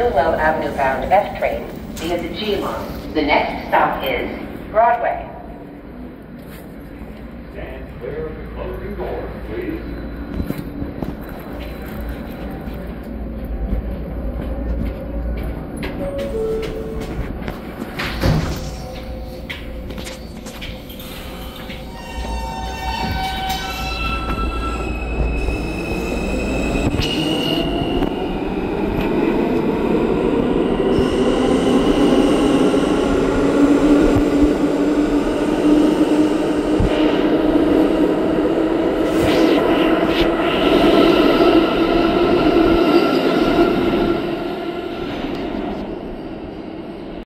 Stillwell Avenue bound F train via the G line. The next stop is Broadway. Stand clear of the closing doors.